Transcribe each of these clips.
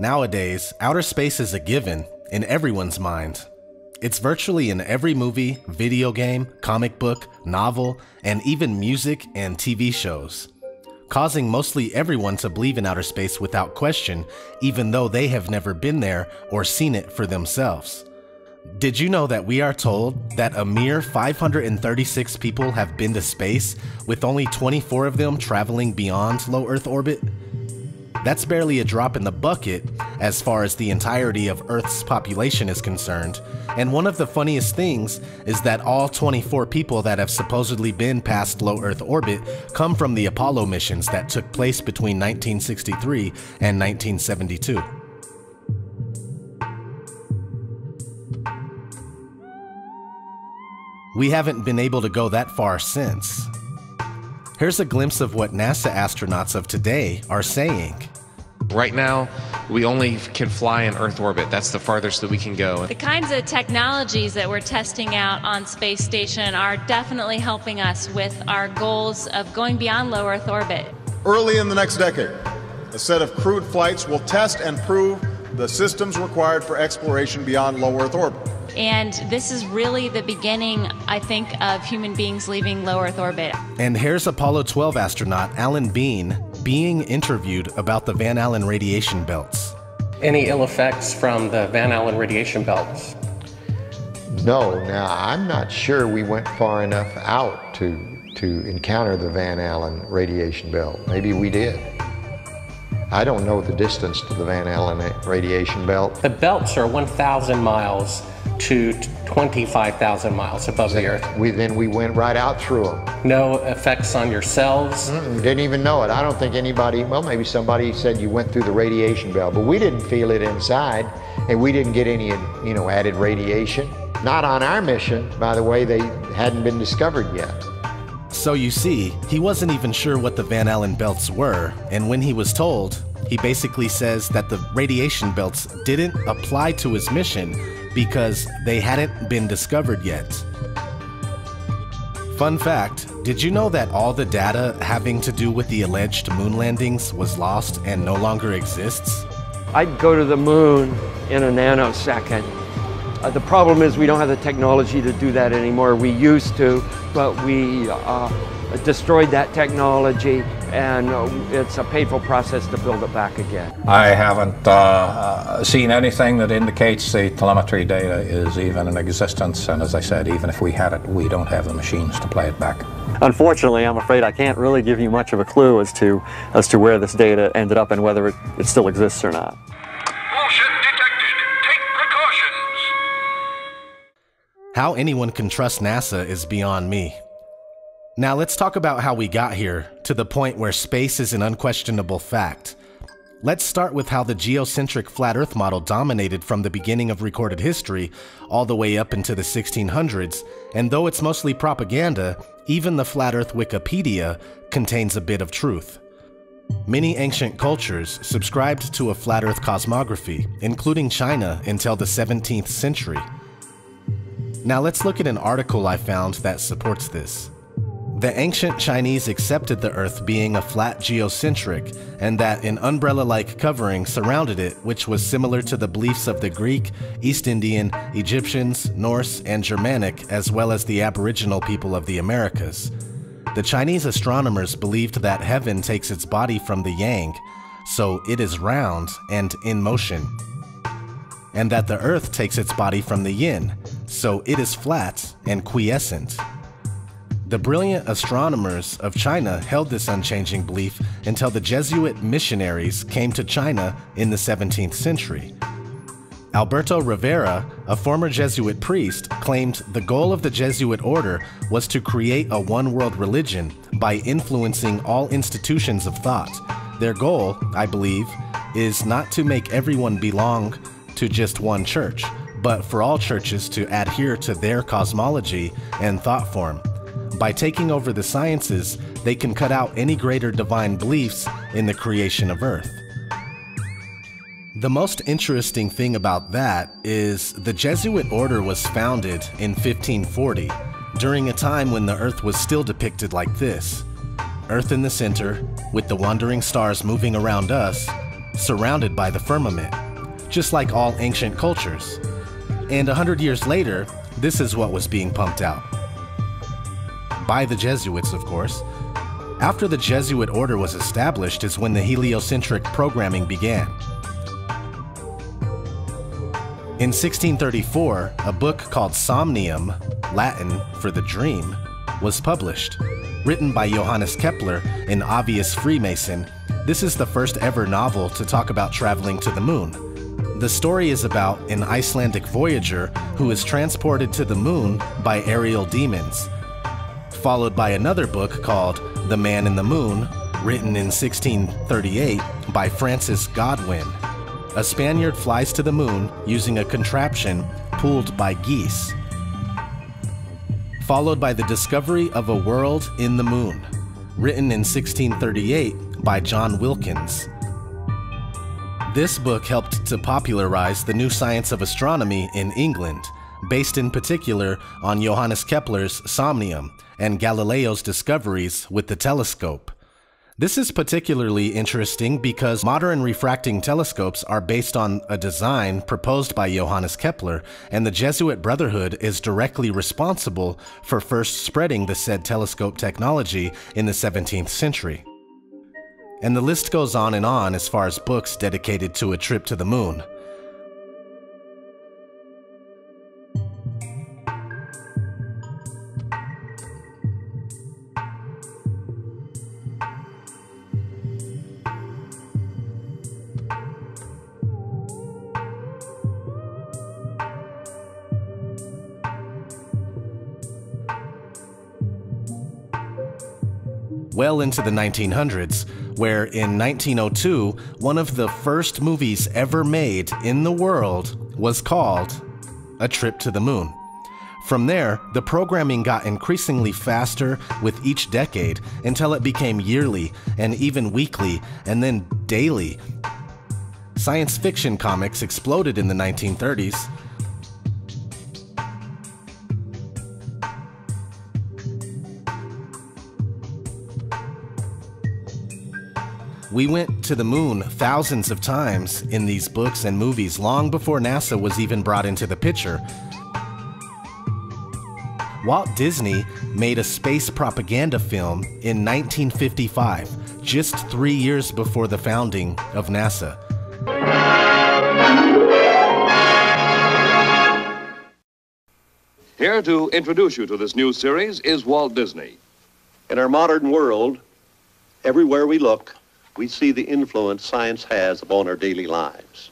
Nowadays, outer space is a given in everyone's mind. It's virtually in every movie, video game, comic book, novel, and even music and TV shows, causing mostly everyone to believe in outer space without question, even though they have never been there or seen it for themselves. Did you know that we are told that a mere 536 people have been to space, with only 24 of them traveling beyond low Earth orbit? That's barely a drop in the bucket as far as the entirety of Earth's population is concerned. And one of the funniest things is that all 24 people that have supposedly been past low Earth orbit come from the Apollo missions that took place between 1963 and 1972. We haven't been able to go that far since. Here's a glimpse of what NASA astronauts of today are saying. Right now, we only can fly in Earth orbit. That's the farthest that we can go. The kinds of technologies that we're testing out on Space Station are definitely helping us with our goals of going beyond low Earth orbit. Early in the next decade, a set of crewed flights will test and prove the systems required for exploration beyond low Earth orbit. And this is really the beginning, I think, of human beings leaving low Earth orbit. And here's Apollo 12 astronaut Alan Bean being interviewed about the Van Allen radiation belts. Any ill effects from the Van Allen radiation belts? No, now I'm not sure we went far enough out to, to encounter the Van Allen radiation belt. Maybe we did. I don't know the distance to the Van Allen radiation belt. The belts are 1,000 miles to 25,000 miles above the Earth. We, then we went right out through them. No effects on yourselves? Mm-mm, didn't even know it. I don't think anybody, well, maybe somebody said you went through the radiation belt, but we didn't feel it inside, and we didn't get any, you know, added radiation. Not on our mission, by the way, they hadn't been discovered yet. So you see, he wasn't even sure what the Van Allen belts were, and when he was told, he basically says that the radiation belts didn't apply to his mission because they hadn't been discovered yet. Fun fact did you know that all the data having to do with the alleged moon landings was lost and no longer exists? I'd go to the moon in a nanosecond. Uh, the problem is we don't have the technology to do that anymore. We used to, but we uh, destroyed that technology and uh, it's a painful process to build it back again. I haven't uh, uh, seen anything that indicates the telemetry data is even in existence, and as I said, even if we had it, we don't have the machines to play it back. Unfortunately, I'm afraid I can't really give you much of a clue as to as to where this data ended up and whether it, it still exists or not. How anyone can trust NASA is beyond me. Now let's talk about how we got here, to the point where space is an unquestionable fact. Let's start with how the geocentric flat earth model dominated from the beginning of recorded history all the way up into the 1600s, and though it's mostly propaganda, even the flat earth Wikipedia contains a bit of truth. Many ancient cultures subscribed to a flat earth cosmography, including China until the 17th century. Now let's look at an article I found that supports this. The ancient Chinese accepted the Earth being a flat geocentric, and that an umbrella like covering surrounded it, which was similar to the beliefs of the Greek, East Indian, Egyptians, Norse, and Germanic, as well as the Aboriginal people of the Americas. The Chinese astronomers believed that heaven takes its body from the yang, so it is round and in motion, and that the Earth takes its body from the yin, so it is flat and quiescent. The brilliant astronomers of China held this unchanging belief until the Jesuit missionaries came to China in the 17th century. Alberto Rivera, a former Jesuit priest, claimed the goal of the Jesuit order was to create a one world religion by influencing all institutions of thought. Their goal, I believe, is not to make everyone belong to just one church, but for all churches to adhere to their cosmology and thought form. By taking over the sciences, they can cut out any greater divine beliefs in the creation of Earth. The most interesting thing about that is the Jesuit order was founded in 1540, during a time when the Earth was still depicted like this Earth in the center, with the wandering stars moving around us, surrounded by the firmament, just like all ancient cultures. And a hundred years later, this is what was being pumped out. By the Jesuits, of course. After the Jesuit order was established is when the heliocentric programming began. In 1634, a book called Somnium, Latin for the dream, was published. Written by Johannes Kepler, an obvious Freemason, this is the first ever novel to talk about traveling to the moon. The story is about an Icelandic voyager who is transported to the moon by aerial demons, followed by another book called The Man in the Moon, written in 1638 by Francis Godwin. A Spaniard flies to the moon using a contraption pulled by geese followed by The Discovery of a World in the Moon, written in 1638 by John Wilkins. This book helped to popularize the new science of astronomy in England, based in particular on Johannes Kepler's Somnium and Galileo's discoveries with the telescope. This is particularly interesting because modern refracting telescopes are based on a design proposed by Johannes Kepler, and the Jesuit Brotherhood is directly responsible for first spreading the said telescope technology in the 17th century. And the list goes on and on as far as books dedicated to a trip to the moon. Well into the 1900s, where in 1902, one of the first movies ever made in the world was called A Trip to the Moon. From there, the programming got increasingly faster with each decade until it became yearly and even weekly and then daily. Science fiction comics exploded in the 1930s, We went to the moon thousands of times in these books and movies long before NASA was even brought into the picture. Walt Disney made a space propaganda film in 1955, just three years before the founding of NASA. Here to introduce you to this new series is Walt Disney. In our modern world, everywhere we look, we see the influence science has upon our daily lives.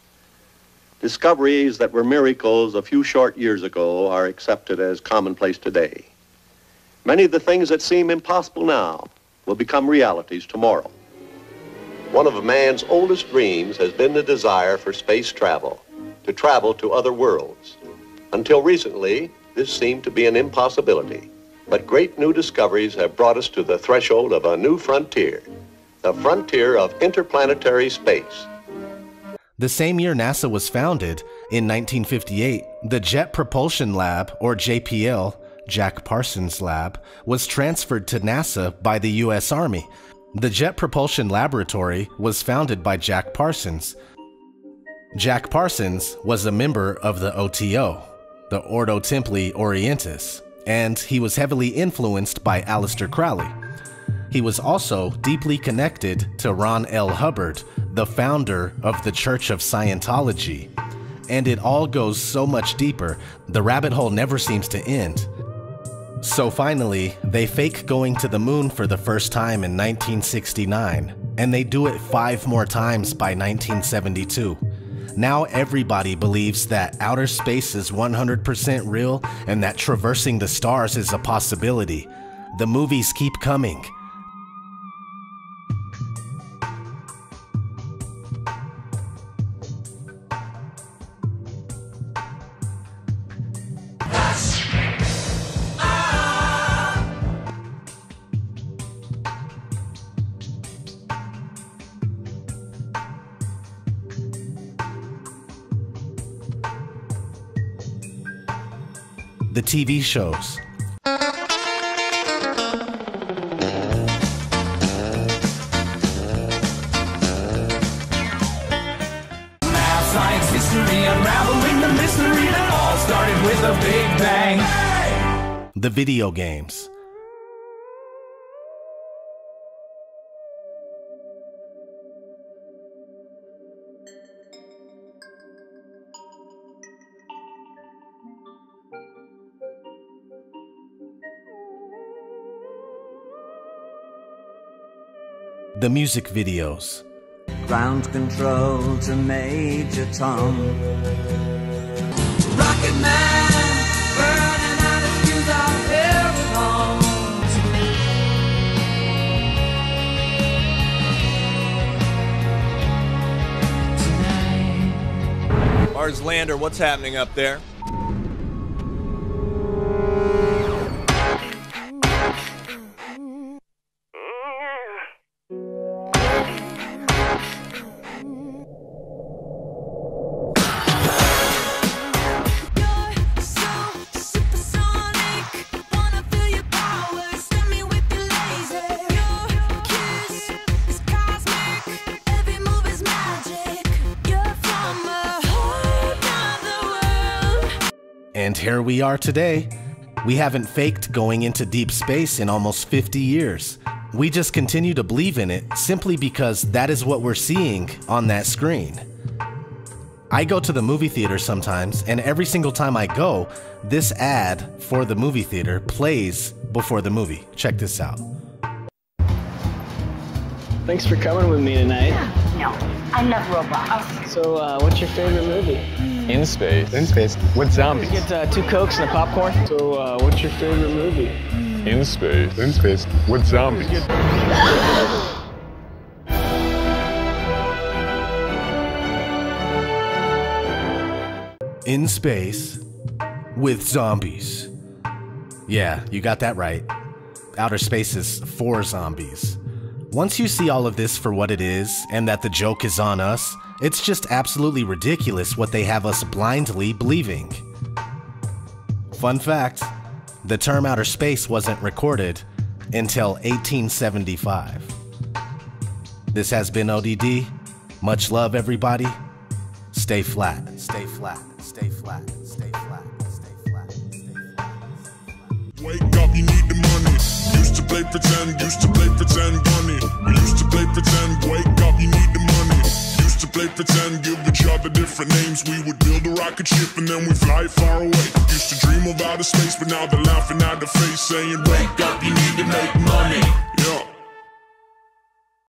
Discoveries that were miracles a few short years ago are accepted as commonplace today. Many of the things that seem impossible now will become realities tomorrow. One of man's oldest dreams has been the desire for space travel, to travel to other worlds. Until recently, this seemed to be an impossibility. But great new discoveries have brought us to the threshold of a new frontier the frontier of interplanetary space. The same year NASA was founded, in 1958, the Jet Propulsion Lab, or JPL, Jack Parsons Lab, was transferred to NASA by the U.S. Army. The Jet Propulsion Laboratory was founded by Jack Parsons. Jack Parsons was a member of the OTO, the Ordo Templi Orientis, and he was heavily influenced by Aleister Crowley. He was also deeply connected to Ron L. Hubbard, the founder of the Church of Scientology. And it all goes so much deeper, the rabbit hole never seems to end. So finally, they fake going to the moon for the first time in 1969, and they do it five more times by 1972. Now everybody believes that outer space is 100% real and that traversing the stars is a possibility. The movies keep coming. TV shows. science history, unraveling the mystery that all started with a big bang. The video games. The music videos. Ground control to Major Tom. Rocket Man, burning out his fuse out very long. Mars Lander, what's happening up there? And here we are today. We haven't faked going into deep space in almost 50 years. We just continue to believe in it simply because that is what we're seeing on that screen. I go to the movie theater sometimes, and every single time I go, this ad for the movie theater plays before the movie. Check this out. Thanks for coming with me tonight. No, I love robots. So, uh, what's your favorite movie? In space. In space. With zombies. Get uh, two cokes and a popcorn. So, uh, what's your favorite movie? In space. In space. With zombies. In space with zombies. Yeah, you got that right. Outer space is for zombies. Once you see all of this for what it is, and that the joke is on us, it's just absolutely ridiculous what they have us blindly believing. Fun fact the term outer space wasn't recorded until 1875. This has been ODD. Much love, everybody. Stay flat, stay flat, stay flat, stay flat, stay flat, stay flat. Wake up, you need the money. Used to play pretend, used to play pretend bunny. We used to play pretend, wake up, you need the money. Used to play pretend, give each other different names. We would build a rocket ship and then we'd fly far away. Used to dream of outer space, but now they're laughing at the face, saying, Wake up, you need to make money.